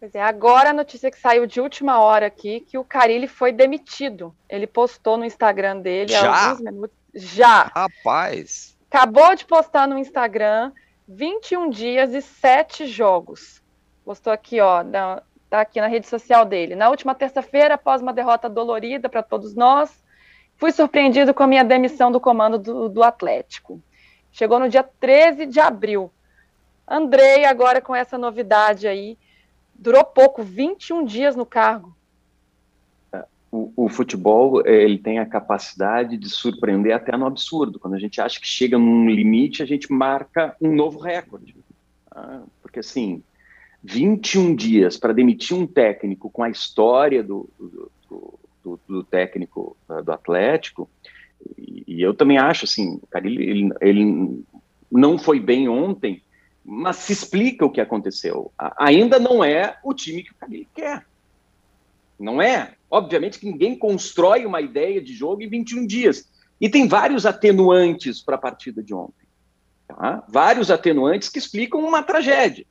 Pois é, agora a notícia que saiu de última hora aqui, que o Carilli foi demitido. Ele postou no Instagram dele Já? há alguns minutos. Já. Rapaz. Acabou de postar no Instagram 21 dias e 7 jogos. Postou aqui, ó, na- tá aqui na rede social dele. Na última terça-feira, após uma derrota dolorida para todos nós, fui surpreendido com a minha demissão do comando do, do Atlético. Chegou no dia 13 de abril. Andrei, agora com essa novidade aí, durou pouco, 21 dias no cargo. o, o futebol eh, ele tem a capacidade de surpreender até no absurdo. Quando a gente acha que chega num limite, a gente marca um novo recorde. Ah, porque assim, 21 dias para demitir um técnico com a história do, do, do- do- do técnico ah, do Atlético, e, e eu também acho assim, cara, ele, ele, ele não foi bem ontem, mas se explica o que aconteceu. Ainda não é o time que o Carilli quer. Não é? Obviamente que ninguém constrói uma ideia de jogo em 21 dias. E tem vários atenuantes para a partida de ontem. tá? Vários atenuantes que explicam uma tragédia,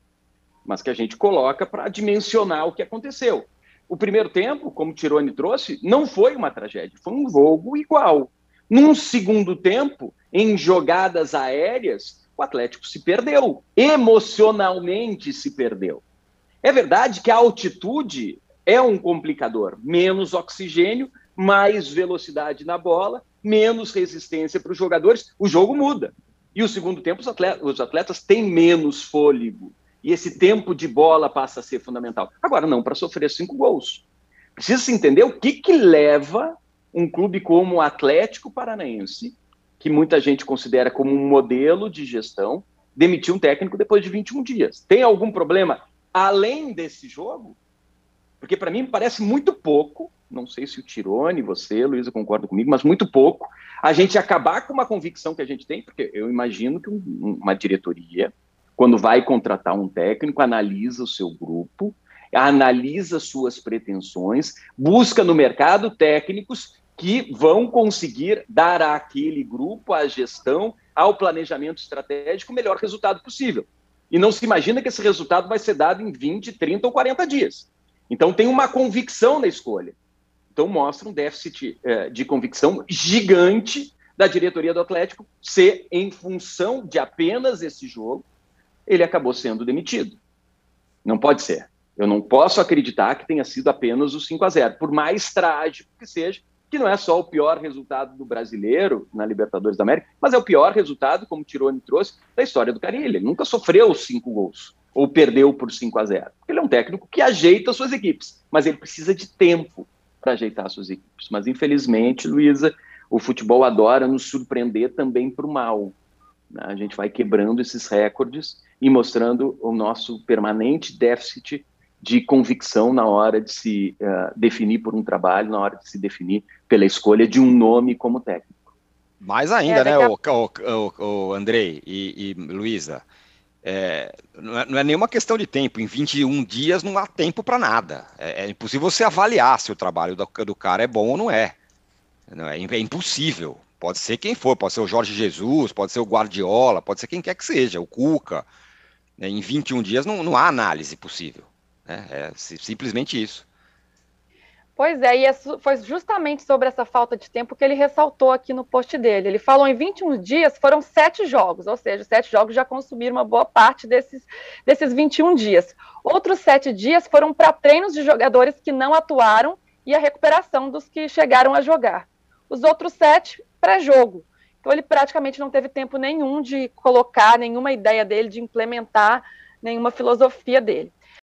mas que a gente coloca para dimensionar o que aconteceu. O primeiro tempo, como o Tirone trouxe, não foi uma tragédia, foi um jogo igual. Num segundo tempo, em jogadas aéreas, o Atlético se perdeu, emocionalmente se perdeu. É verdade que a altitude é um complicador. Menos oxigênio, mais velocidade na bola, menos resistência para os jogadores. O jogo muda. E o segundo tempo, os atletas, os atletas têm menos fôlego. E esse tempo de bola passa a ser fundamental. Agora, não para sofrer cinco gols. Precisa se entender o que, que leva um clube como o Atlético Paranaense, que muita gente considera como um modelo de gestão, demitir um técnico depois de 21 dias. Tem algum problema além desse jogo? Porque para mim parece muito pouco, não sei se o Tirone, você, Luísa, concorda comigo, mas muito pouco, a gente acabar com uma convicção que a gente tem, porque eu imagino que um- uma diretoria, quando vai contratar um técnico, analisa o seu grupo, analisa suas pretensões, busca no mercado técnicos que vão conseguir dar àquele grupo, à gestão, ao planejamento estratégico, o melhor resultado possível. E não se imagina que esse resultado vai ser dado em 20, 30 ou 40 dias. Então tem uma convicção na escolha. Então mostra um déficit eh, de convicção gigante da diretoria do Atlético se, em função de apenas esse jogo, ele acabou sendo demitido. Não pode ser. Eu não posso acreditar que tenha sido apenas o 5 a 0 por mais trágico que seja, que não é só o pior resultado do brasileiro na Libertadores da América, mas é o pior resultado, como o Tirone trouxe, da história do Carilli. Ele nunca sofreu cinco gols ou perdeu por 5 a 0 Ele é um técnico que ajeita suas equipes, mas ele precisa de tempo para ajeitar suas equipes. Mas, infelizmente, Luísa, o futebol adora nos surpreender também para o mal. né? A gente vai quebrando esses recordes e mostrando o nosso permanente déficit de convicção na hora de se uh, definir por um trabalho, na hora de se definir pela escolha de um nome como técnico. Mais ainda, é, né, o, o, o, o Andrei e, e Luísa? É, não, é, não, é, nenhuma questão de tempo. Em 21 dias não há tempo para nada. É, é, impossível você avaliar se o trabalho do, do cara é bom ou não é. Não, é. é. impossível. Pode ser quem for, pode ser o Jorge Jesus, pode ser o Guardiola, pode ser quem quer que seja, o Cuca. Né, Em 21 dias não, não há análise possível. Né? É simplesmente isso. Pois é, e é foi justamente sobre essa falta de tempo que ele ressaltou aqui no post dele. Ele falou em 21 dias foram sete jogos, ou seja, sete jogos já consumiram uma boa parte desses, desses 21 dias. Outros sete dias foram para treinos de jogadores que não atuaram e a recuperação dos que chegaram a jogar. Os outros sete para jogo. Então ele praticamente não teve tempo nenhum de colocar nenhuma ideia dele, de implementar nenhuma filosofia dele.